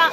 Tá.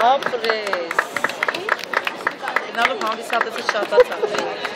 Hopeless. Final de round, salta fechada, tá? tá.